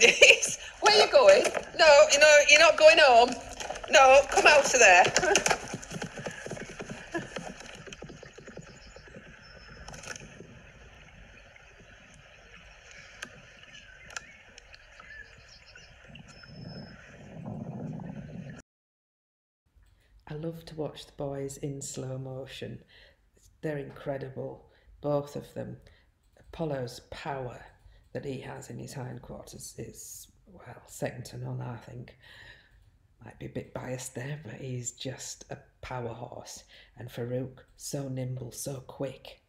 Where are you going? No, you know, you're not going home. No, come out of there. I love to watch the boys in slow motion. They're incredible, both of them. Apollo's power that he has in his hindquarters is, well, second to none, I think. Might be a bit biased there, but he's just a power horse. And Farouk, so nimble, so quick.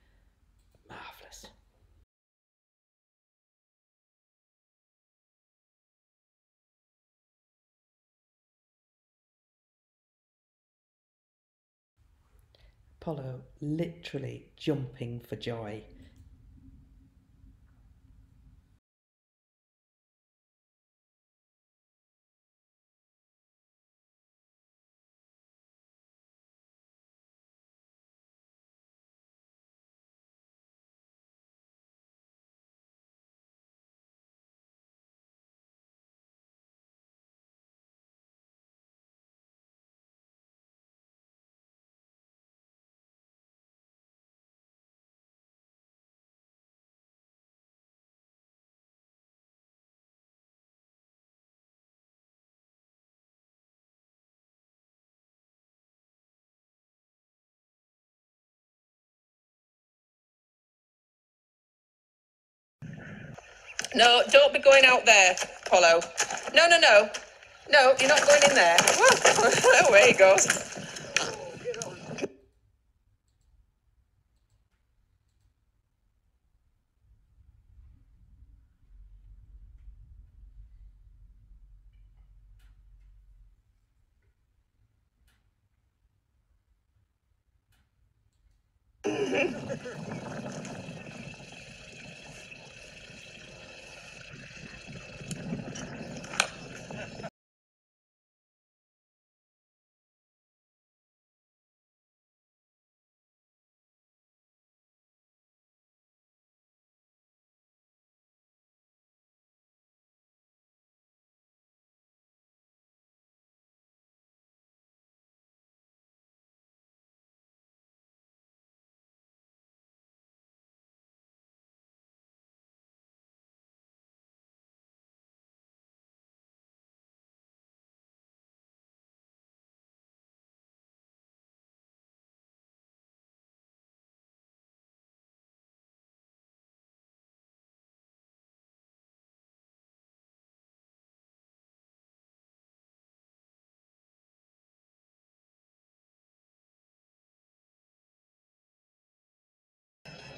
Marvellous. Apollo literally jumping for joy. No, don't be going out there, Polo. No, no, no. No, you're not going in there. Away he goes.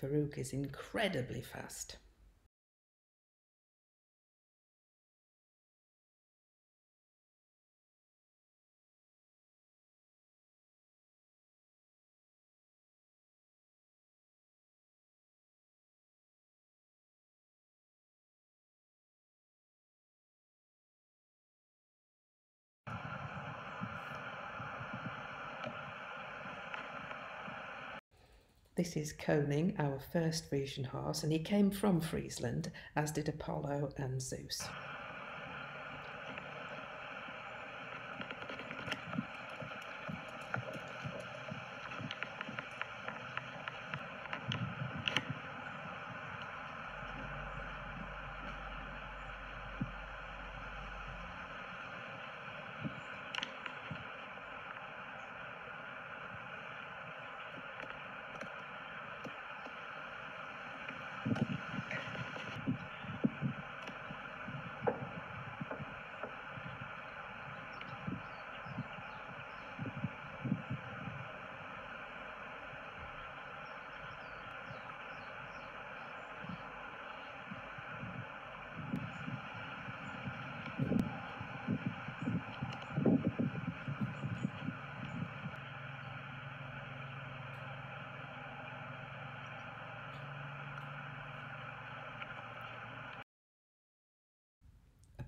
Farouk is incredibly fast. This is Koning, our first Friesian horse, and he came from Friesland, as did Apollo and Zeus.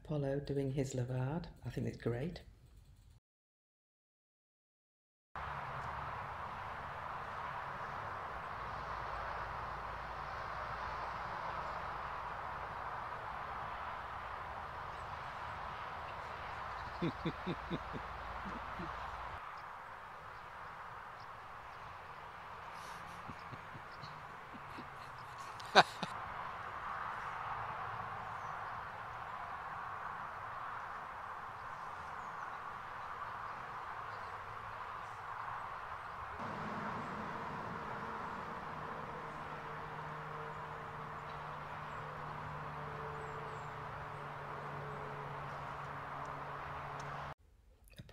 Apollo doing his levade. I think it's great.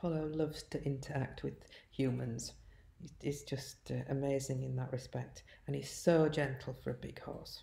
Apollo loves to interact with humans. He's just uh, amazing in that respect, and he's so gentle for a big horse.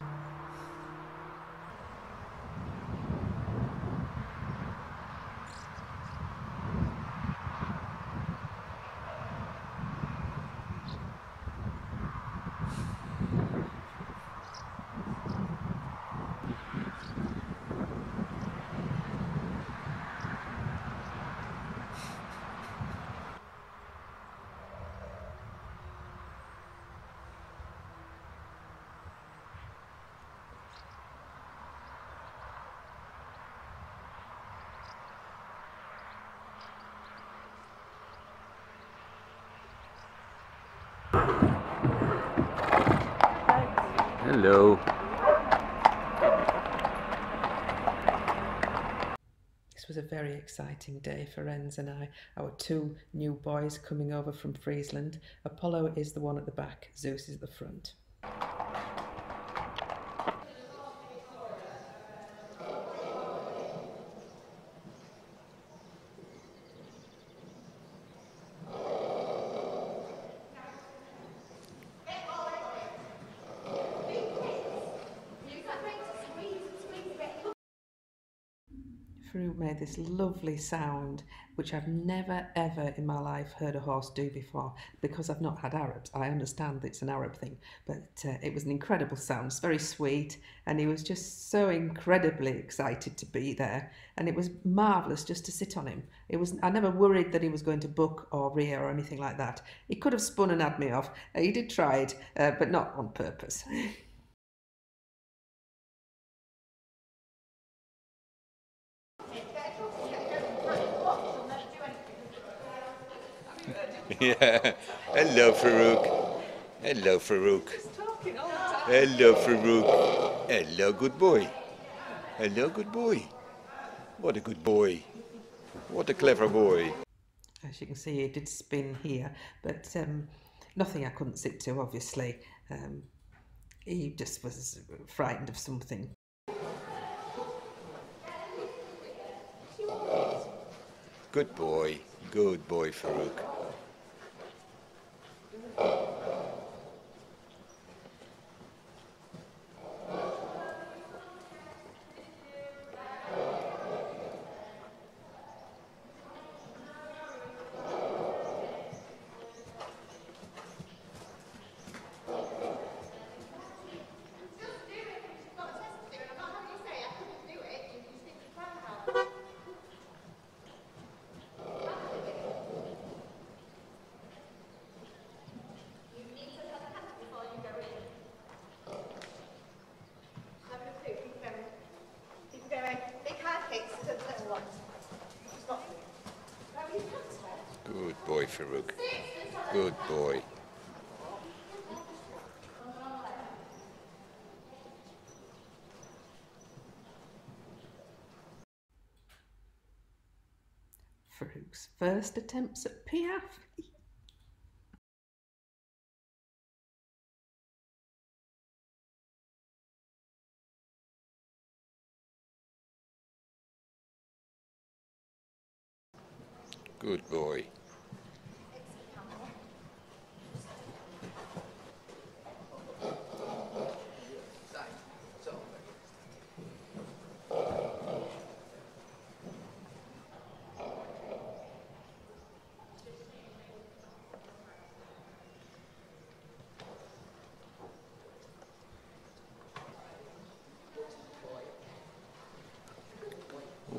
Hello. This was a very exciting day for Renz and I. Our two new boys coming over from Friesland. Apollo is the one at the back, Zeus is the front. Farouk made this lovely sound, which I've never ever in my life heard a horse do before because I've not had Arabs. I understand it's an Arab thing, but uh, it was an incredible sound. It's very sweet, and he was just so incredibly excited to be there, and it was marvelous just to sit on him. It was I never worried that he was going to buck or rear or anything like that. He could have spun and had me off. He did try it, uh, but not on purpose. yeah. Hello, Farouk. Hello, Farouk. Hello, Farouk. Hello, good boy. Hello, good boy. What a good boy. What a clever boy. As you can see, he did spin here, but um, nothing I couldn't sit to, obviously. Um, he just was frightened of something. Good boy. Good boy, Farouk. Uh. Farouk. Good boy. Farouk's first attempts at piaffe. Good boy.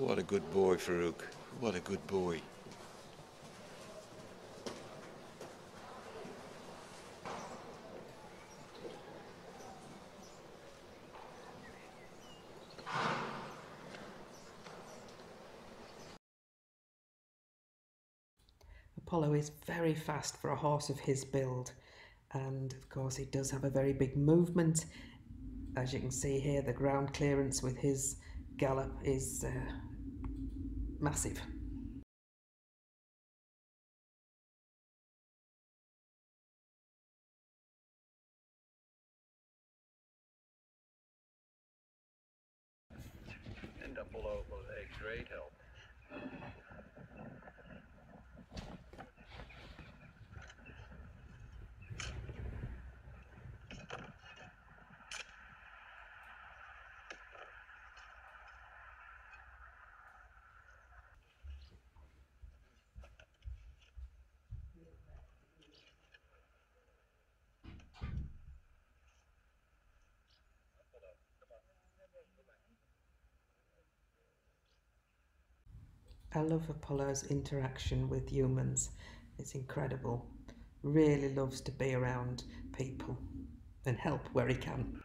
What a good boy, Farouk. What a good boy. Apollo is very fast for a horse of his build, and of course, he does have a very big movement. As you can see here, the ground clearance with his gallop is uh, massive. And Apollo will take great help. I love Apollo's interaction with humans. It's incredible. Really loves to be around people and help where he can.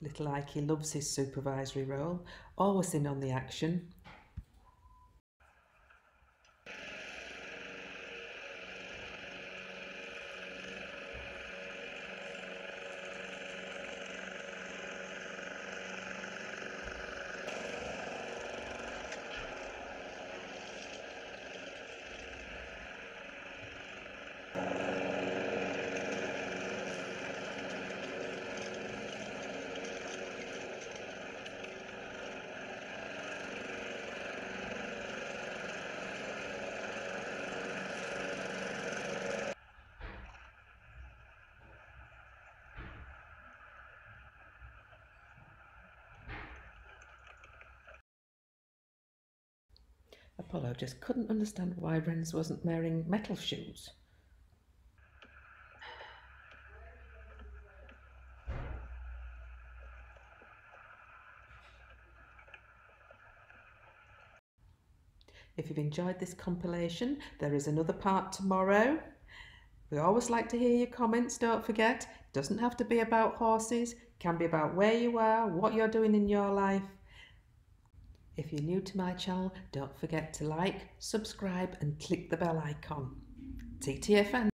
Little Ikey loves his supervisory role, always in on the action. Apollo just couldn't understand why Renz wasn't wearing metal shoes. If you've enjoyed this compilation, there is another part tomorrow. We always like to hear your comments, don't forget. It doesn't have to be about horses, it can be about where you are, what you're doing in your life. If you're new to my channel, don't forget to like, subscribe and click the bell icon. TTFN.